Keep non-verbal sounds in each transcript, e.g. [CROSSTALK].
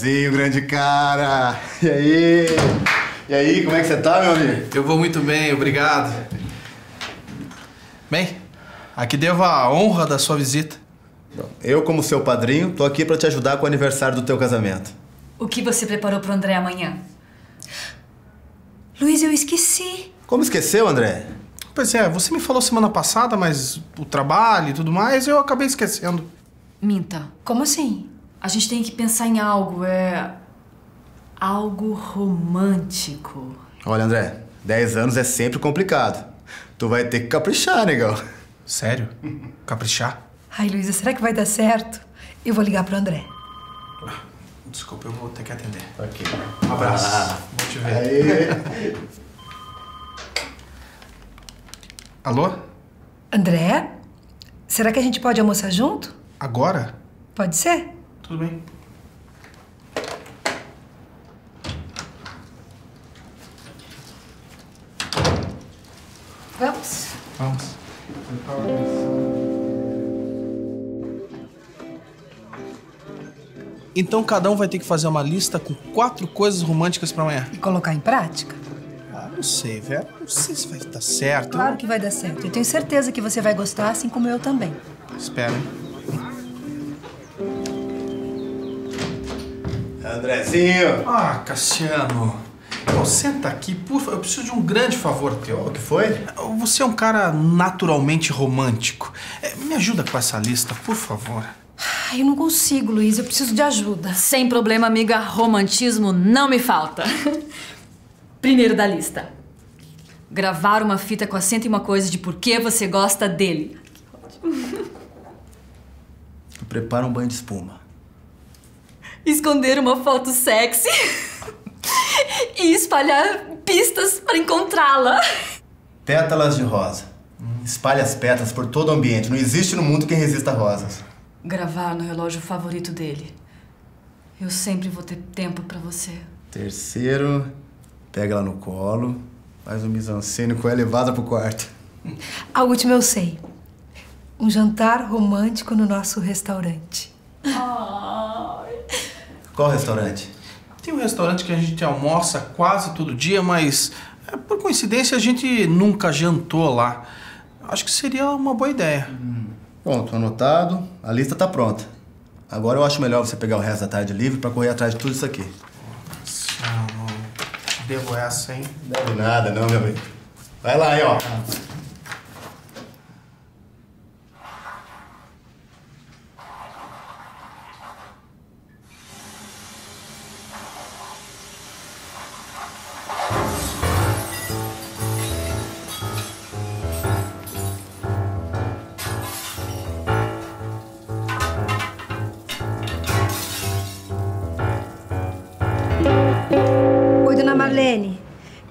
Andrezinho, grande cara. E aí? E aí, como é que você tá, meu amigo? Eu vou muito bem, obrigado. Bem, aqui devo a honra da sua visita. Eu, como seu padrinho, tô aqui pra te ajudar com o aniversário do teu casamento. O que você preparou pro André amanhã? Luiz, eu esqueci. Como esqueceu, André? Pois é, você me falou semana passada, mas o trabalho e tudo mais, eu acabei esquecendo. Minta. Como assim? A gente tem que pensar em algo, é. algo romântico. Olha, André, 10 anos é sempre complicado. Tu vai ter que caprichar, negão. Sério? Caprichar? Ai, Luísa, será que vai dar certo? Eu vou ligar pro André. Desculpa, eu vou ter que atender. Ok. Um abraço. Ah. Vou te ver. Aí. [LAUGHS] Alô? André? Será que a gente pode almoçar junto? Agora? Pode ser? Tudo bem. Vamos. Vamos. Então cada um vai ter que fazer uma lista com quatro coisas românticas pra amanhã. E colocar em prática? Ah, não sei, velho. Não sei se vai dar certo. Claro que vai dar certo. Eu tenho certeza que você vai gostar, assim como eu também. Espera, hein? Andrezinho. Ah, Cassiano. Pô, senta aqui, por favor. Eu preciso de um grande favor teu. O que foi? Você é um cara naturalmente romântico. É, me ajuda com essa lista, por favor. Ai, eu não consigo, Luiz. Eu preciso de ajuda. Sem problema, amiga, romantismo não me falta. [LAUGHS] Primeiro da lista. Gravar uma fita com a cento e uma coisas de por que você gosta dele. Prepara um banho de espuma. Esconder uma foto sexy. [LAUGHS] e espalhar pistas para encontrá-la. Pétalas de rosa. Espalhe as pétalas por todo o ambiente. Não existe no mundo quem resista a rosas. Gravar no relógio favorito dele. Eu sempre vou ter tempo para você. Terceiro, pega ela no colo, faz um mise-en-scène com ela e vaza pro quarto. A última eu sei. Um jantar romântico no nosso restaurante. Qual restaurante? Tem um restaurante que a gente almoça quase todo dia, mas é, por coincidência a gente nunca jantou lá. Acho que seria uma boa ideia. Pronto, anotado. A lista tá pronta. Agora eu acho melhor você pegar o resto da tarde livre pra correr atrás de tudo isso aqui. Te devo essa, hein? Não deve nada, não, meu amigo. Vai lá aí, ó.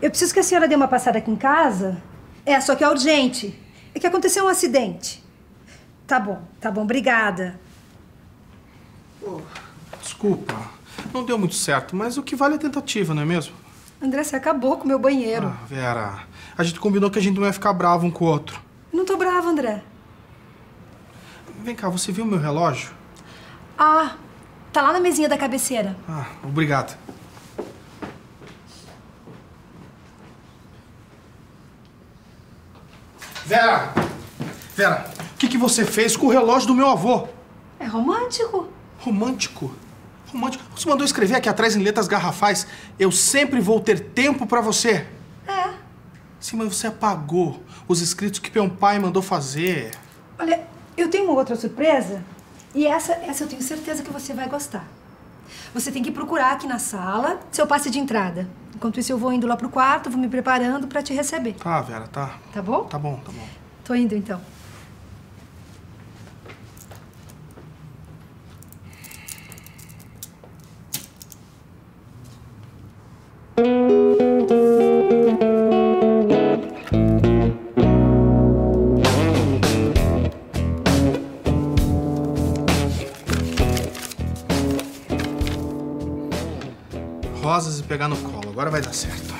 Eu preciso que a senhora dê uma passada aqui em casa. É, só que é urgente. É que aconteceu um acidente. Tá bom, tá bom, obrigada. Desculpa, não deu muito certo, mas o que vale é a tentativa, não é mesmo? André, você acabou com o meu banheiro. Ah, Vera, a gente combinou que a gente não ia ficar bravo um com o outro. Não tô brava, André. Vem cá, você viu meu relógio? Ah, tá lá na mesinha da cabeceira. Ah, obrigado. Vera! Vera, o que, que você fez com o relógio do meu avô? É romântico? Romântico? Romântico? Você mandou escrever aqui atrás em letras garrafais: Eu sempre vou ter tempo pra você. É. Sim, mas você apagou os escritos que meu pai mandou fazer. Olha, eu tenho uma outra surpresa. E essa, essa eu tenho certeza que você vai gostar. Você tem que procurar aqui na sala seu passe de entrada. Enquanto isso, eu vou indo lá pro quarto, vou me preparando pra te receber. Tá, Vera, tá. Tá bom? Tá bom, tá bom. Tô indo então. Rosas e pegar no colo. Agora vai dar certo.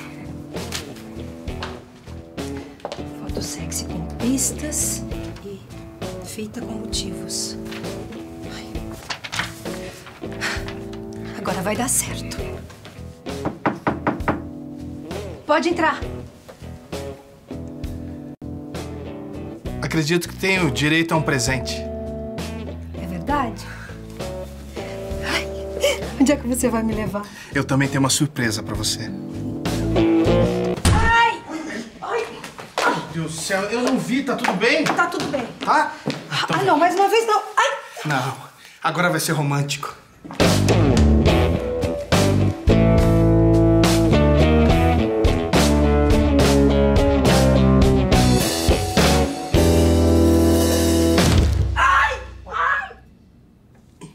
Foto sexy com pistas e fita com motivos. Ai. Agora vai dar certo. Pode entrar. Acredito que tenho direito a um presente. Onde é que você vai me levar? Eu também tenho uma surpresa pra você. Ai! Ai! Meu Deus do céu, eu não vi, tá tudo bem? Tá tudo bem. Tá? Ah, não, mais uma vez não. Ai! Não, agora vai ser romântico.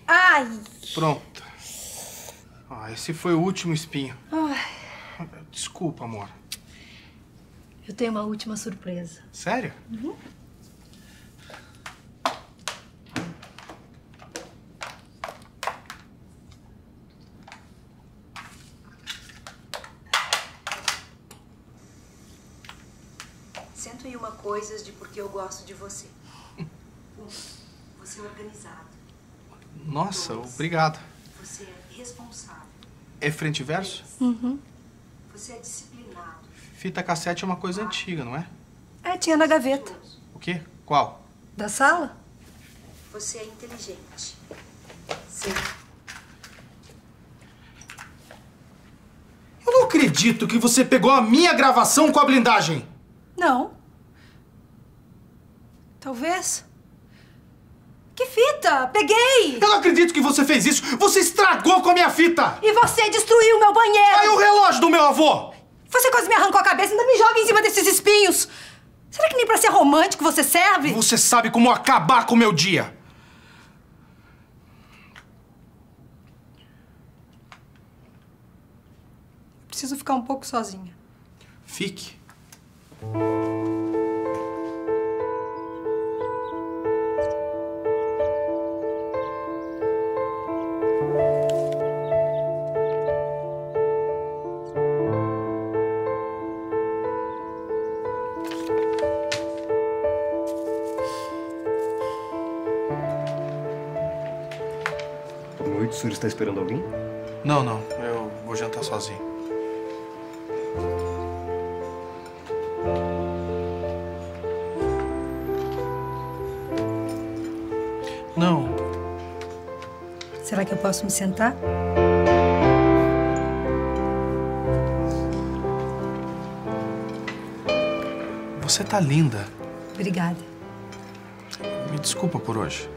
Ai! Pronto. Ah, esse foi o último espinho. Ai! Desculpa, amor. Eu tenho uma última surpresa. Sério? Cento e uma coisas de porque eu gosto de você. [LAUGHS] Um, você é organizado. Nossa, obrigado. Você é responsável. É frente e verso? Você é disciplinado. Fita cassete é uma coisa antiga, não é? É, tinha na gaveta. O quê? Qual? Da sala? Você é inteligente. Sim. Eu não acredito que você pegou a minha gravação com a blindagem. Não. Talvez. Que fita? Peguei! Eu não acredito que você fez isso. Você estragou com a minha fita. E você destruiu meu banheiro! Aí o relógio do meu avô. Você quase me arrancou a cabeça e ainda me joga em cima desses espinhos! Será que nem pra ser romântico você serve? Você sabe como acabar com o meu dia. Preciso ficar um pouco sozinha. Fique. Senhor está esperando alguém? Não, não. Eu vou jantar sozinho. Não. Será que eu posso me sentar? Você tá linda. Obrigada. Me desculpa por hoje.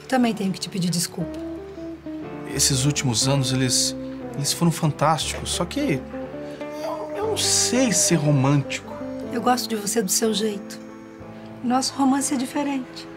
Eu também tenho que te pedir desculpa. Esses últimos anos, eles, eles foram fantásticos. Só que eu, eu não sei ser romântico. Eu gosto de você do seu jeito. Nosso romance é diferente.